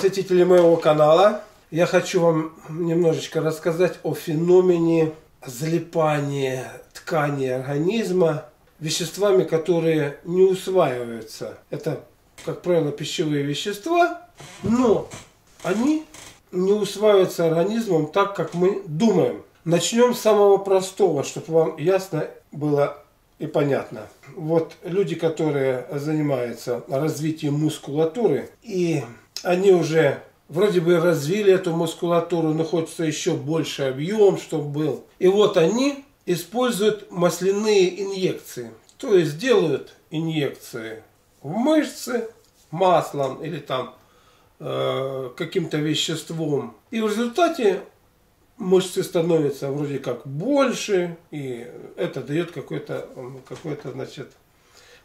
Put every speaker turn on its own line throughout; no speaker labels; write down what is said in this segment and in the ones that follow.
Посетители моего канала. Я хочу вам немножечко рассказать о феномене залипания ткани организма веществами, которые не усваиваются. Это, как правило, пищевые вещества, но они не усваиваются организмом так, как мы думаем. Начнем с самого простого, чтобы вам ясно было и понятно. Вот люди, которые занимаются развитием мускулатуры, и они уже вроде бы развили эту мускулатуру, но хочется еще больше объем, чтобы был. И вот они используют масляные инъекции. То есть делают инъекции в мышцы маслом или там э, каким-то веществом. И в результате мышцы становятся вроде как больше, и это дает какое-то, какое значит,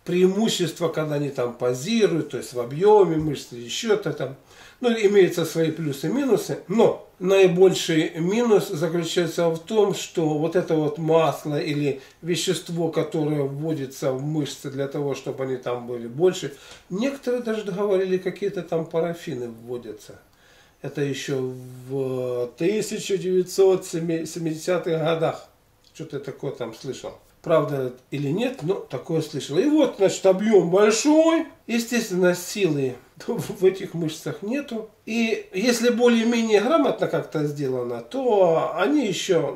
преимущество, когда они там позируют, то есть в объеме мышцы, еще-то там. Ну, имеются свои плюсы и минусы, но наибольший минус заключается в том, что вот это вот масло или вещество, которое вводится в мышцы для того, чтобы они там были больше, некоторые даже говорили, какие-то там парафины вводятся. Это еще в 1970-х годах. Что-то такое там слышал. Правда или нет, но такое слышал. И вот, значит, объем большой. Естественно, силы в этих мышцах нету. И если более-менее грамотно как-то сделано, то они еще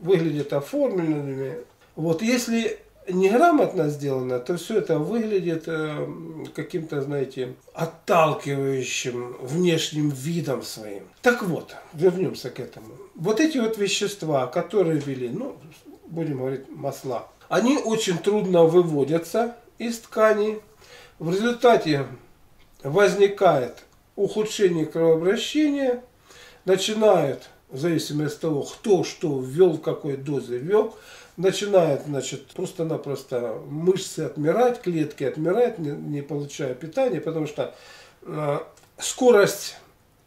выглядят оформленными. Вот если неграмотно сделано, то все это выглядит э, каким-то, знаете, отталкивающим внешним видом своим. Так вот, вернемся к этому. Вот эти вот вещества, которые ввели, ну, будем говорить, масла, они очень трудно выводятся из ткани. В результате возникает ухудшение кровообращения, начинает, в зависимости от того, кто что ввел, какой дозы ввел, начинает, значит, просто-напросто мышцы отмирать, клетки отмирать, не, не получая питания, потому что э, скорость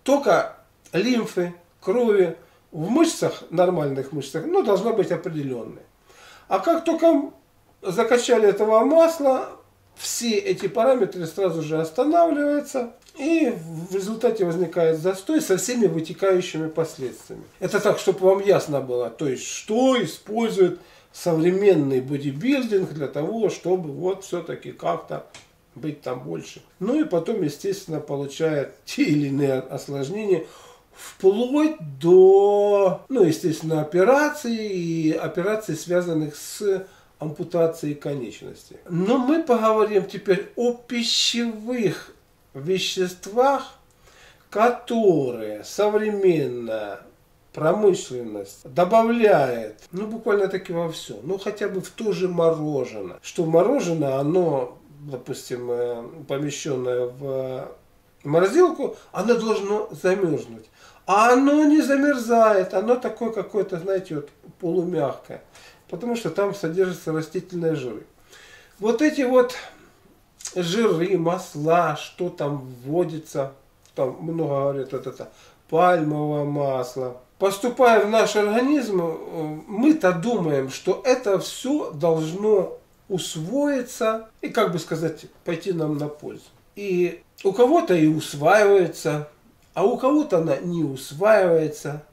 тока лимфы, крови в мышцах, нормальных мышцах, ну, должна быть определенной. А как только закачали этого масла, все эти параметры сразу же останавливаются, и в результате возникает застой со всеми вытекающими последствиями. Это так, чтобы вам ясно было, то есть что использует современный бодибилдинг для того, чтобы вот все-таки как-то быть там больше. Ну и потом, естественно, получает те или иные осложнения, вплоть до, ну, естественно, операций и операций, связанных с ампутацией конечности. Но мы поговорим теперь о пищевых веществах, которые современно промышленность добавляет, ну, буквально таки во все, ну, хотя бы в то же мороженое. Что мороженое, оно, допустим, э, помещенное в морозилку, оно должно замерзнуть. А оно не замерзает, оно такое какое-то, знаете, вот полумягкое. Потому что там содержатся растительные жиры. Вот эти вот жиры, масла, что там вводится, там много говорят, вот это пальмовое масло, поступая в наш организм, э, мы-то думаем, что это все должно усвоиться и, как бы сказать, пойти нам на пользу. И у кого-то и усваивается, а у кого-то она не усваивается,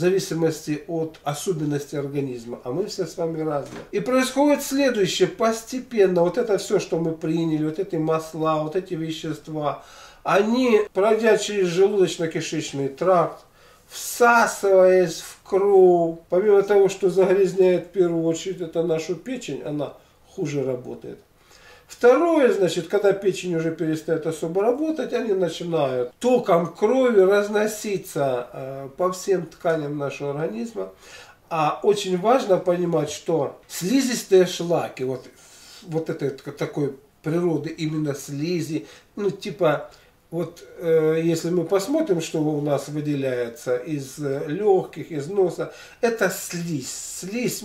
в зависимости от особенностей организма, а мы все с вами разные. И происходит следующее, постепенно, вот это все, что мы приняли, вот эти масла, вот эти вещества, они, пройдя через желудочно-кишечный тракт, всасываясь в кровь, помимо того, что загрязняет в первую очередь, это нашу печень, она хуже работает. Второе, значит, когда печень уже перестает особо работать, они начинают током крови разноситься э, по всем тканям нашего организма. А очень важно понимать, что слизистые шлаки, вот, вот этой такой природы именно слизи, ну типа вот э, если мы посмотрим, что у нас выделяется из э, легких, из носа, это слизь. Слизь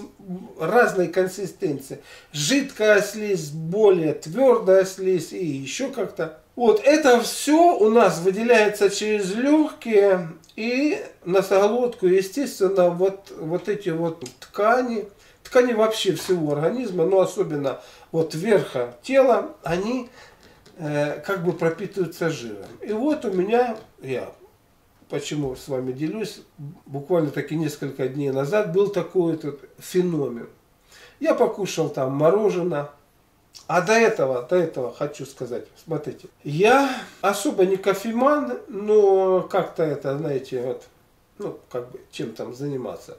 разной консистенции. Жидкая слизь, более твердая слизь и еще как-то. Вот это все у нас выделяется через легкие и носоглотку. Естественно, вот, вот эти вот ткани, ткани вообще всего организма, но особенно вот верха тела, они э, как бы пропитываются жиром. И вот у меня, я почему с вами делюсь, буквально таки несколько дней назад был такой этот феномен. Я покушал там мороженое, а до этого, до этого хочу сказать, смотрите, я особо не кофеман, но как-то это, знаете, вот, ну, как бы, чем там заниматься.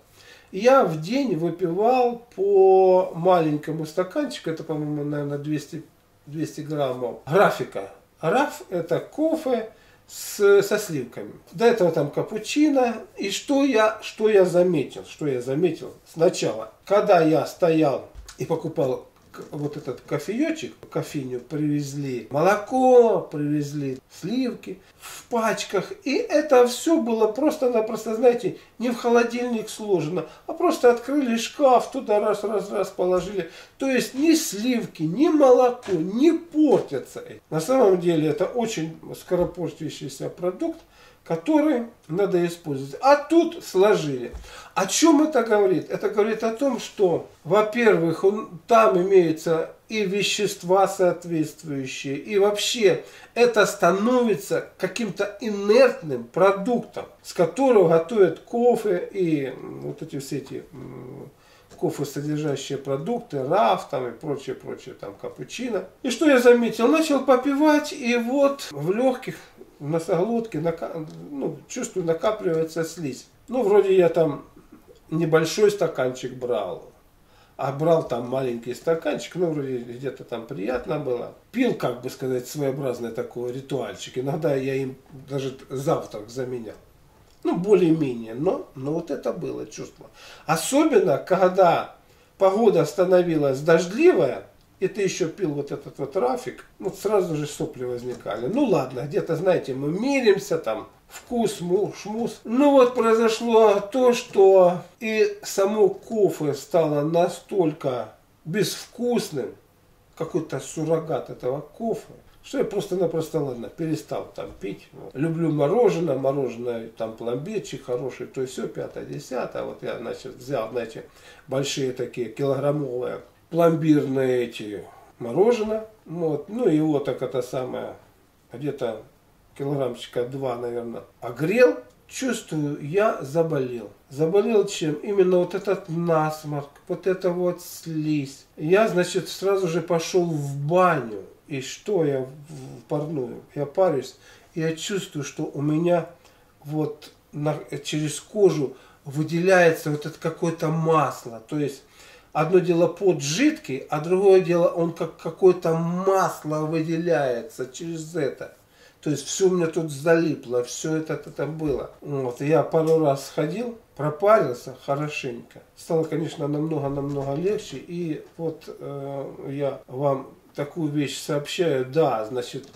Я в день выпивал по маленькому стаканчику, это, по-моему, наверное, 200, 200 граммов графика. Раф это кофе с, со сливками. До этого там капучино. И что я, что я заметил? Что я заметил сначала? Когда я стоял и покупал вот этот кофеечек, кофейню привезли молоко, привезли сливки в пачках. И это все было просто-напросто, знаете, не в холодильник сложено, а просто открыли шкаф, туда раз-раз-раз положили. То есть ни сливки, ни молоко не портятся. На самом деле это очень скоропортящийся продукт, который надо использовать. А тут сложили. О чем это говорит? Это говорит о том, что, во-первых, там имеются и вещества соответствующие, и вообще это становится каким-то инертным продуктом, с которого готовят кофе и вот эти все эти кофе содержащие продукты, раф там и прочее, прочее, там капучино. И что я заметил? Начал попивать, и вот в легких в носоглотке ну, чувствую, накапливается слизь. Ну, вроде я там небольшой стаканчик брал, а брал там маленький стаканчик, ну, вроде где-то там приятно было. Пил, как бы сказать, своеобразный такой ритуальчик. Иногда я им даже завтрак заменял. Ну, более-менее, но, но вот это было чувство. Особенно, когда погода становилась дождливая, и ты еще пил вот этот вот рафик, ну сразу же сопли возникали. Ну ладно, где-то, знаете, мы миримся там, вкус, муш, шмус. Ну вот произошло то, что и само кофе стало настолько безвкусным, какой-то суррогат этого кофе, что я просто-напросто, ладно, перестал там пить. Люблю мороженое, мороженое, там пломбирчик хороший, то все, пятое, десятое. Вот я, значит, взял, знаете, большие такие килограммовые пломбирные эти мороженое. Вот. Ну вот так это самое, где-то килограммчика два, наверное, огрел. Чувствую, я заболел. Заболел чем? Именно вот этот насморк, вот это вот слизь. Я, значит, сразу же пошел в баню. И что я в парную? Я парюсь, и я чувствую, что у меня вот на, через кожу выделяется вот это какое-то масло. То есть Одно дело под жидкий, а другое дело он как какое-то масло выделяется через это. То есть все у меня тут залипло, все это, это было. Вот, я пару раз сходил, пропарился хорошенько. Стало, конечно, намного-намного легче. И вот э, я вам такую вещь сообщаю. Да, значит,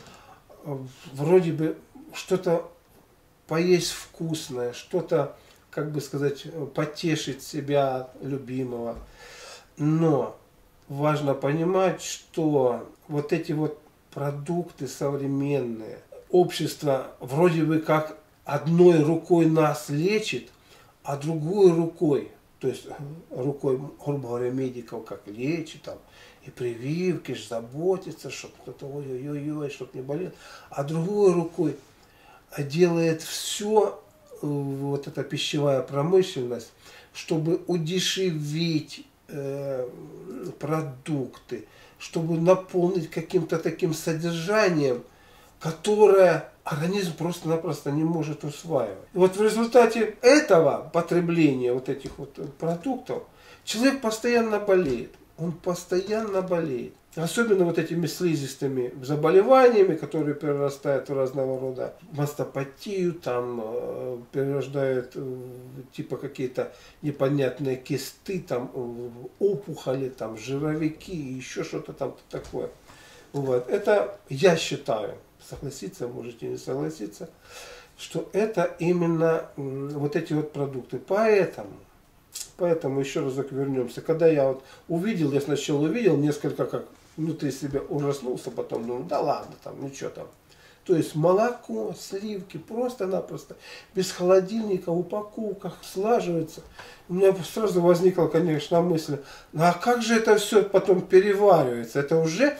вроде бы что-то поесть вкусное, что-то, как бы сказать, потешить себя любимого. Но важно понимать, что вот эти вот продукты современные, общество вроде бы как одной рукой нас лечит, а другой рукой, то есть рукой, грубо говоря, медиков как лечит, там, и прививки, заботится, чтобы кто-то ой-ой-ой, чтобы не болел, а другой рукой делает все, э, вот эта пищевая промышленность, чтобы удешевить продукты, чтобы наполнить каким-то таким содержанием, которое организм просто-напросто не может усваивать. И вот в результате этого потребления вот этих вот продуктов человек постоянно болеет. Он постоянно болеет. Особенно вот этими слизистыми заболеваниями, которые перерастают в разного рода мастопатию, там э, перерождают э, типа какие-то непонятные кисты, там э, опухоли, там жировики, еще что-то там такое. Вот. Это я считаю, согласиться можете не согласиться, что это именно вот эти вот продукты. Поэтому Поэтому еще разок вернемся. Когда я вот увидел, я сначала увидел несколько как внутри себя ужаснулся, потом думаю, да ладно, там, ничего там. То есть молоко, сливки, просто-напросто, без холодильника, в упаковках слаживается. У меня сразу возникла, конечно, мысль, ну а как же это все потом переваривается? Это уже,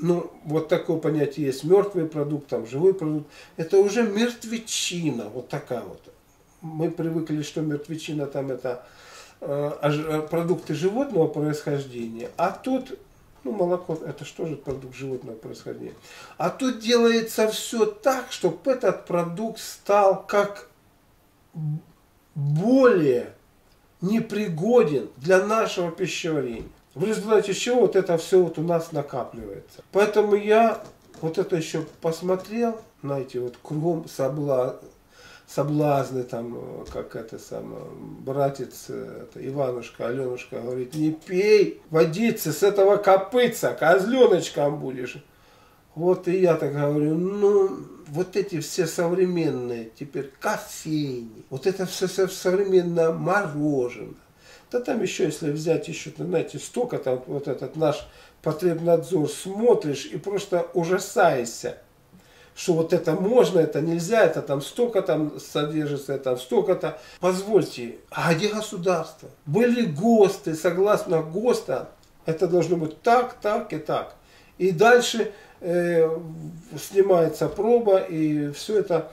ну, вот такое понятие есть, мертвый продукт, там, живой продукт, это уже мертвечина, вот такая вот. Мы привыкли, что мертвечина там это э, э продукты животного происхождения, а тут, ну, молоко, это что же продукт животного происхождения, а тут делается все так, чтобы этот продукт стал как более непригоден для нашего пищеварения. В результате чего вот это все вот у нас накапливается. Поэтому я вот это еще посмотрел, знаете, вот кругом собла, соблазны, там, как это самое, братец это, Иванушка, Аленушка говорит, не пей водицы с этого копытца, козленочком будешь. Вот и я так говорю, ну, вот эти все современные, теперь кофейни, вот это все современное мороженое, да там еще, если взять еще, знаете, столько там вот этот наш потребнадзор смотришь и просто ужасаешься, что вот это можно, это нельзя, это там столько там содержится, это столько-то. Позвольте, а где государство? Были ГОСТы, согласно ГОСТа, это должно быть так, так и так. И дальше э, снимается проба, и все это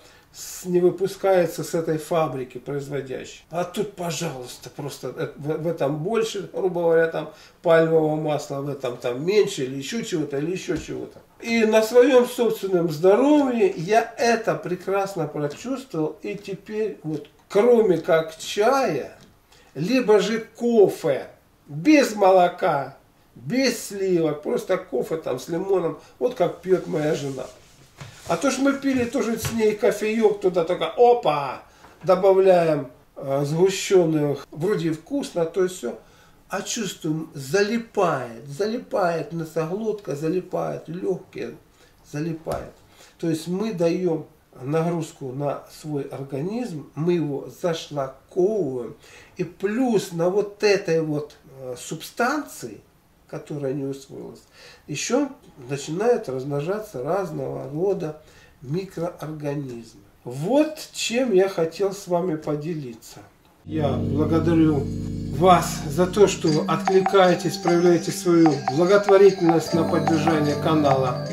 не выпускается с этой фабрики производящей. А тут, пожалуйста, просто э, в, этом больше, грубо говоря, там пальмового масла, в этом там меньше, или еще чего-то, или еще чего-то. И на своем собственном здоровье я это прекрасно прочувствовал, и теперь вот кроме как чая, либо же кофе, без молока, без сливок, просто кофе там с лимоном, вот как пьет моя жена. А то, что мы пили тоже с ней кофеек туда, только опа, добавляем э, сгущенных, вроде вкусно, то есть все. А чувствуем, залипает, залипает носоглотка, залипает легкие, залипает. То есть мы даем нагрузку на свой организм, мы его зашлаковываем, и плюс на вот этой вот э, субстанции – которая не усвоилась, еще начинают размножаться разного рода микроорганизмы. Вот чем я хотел с вами поделиться. Я благодарю вас за то, что откликаетесь, проявляете свою благотворительность на поддержание канала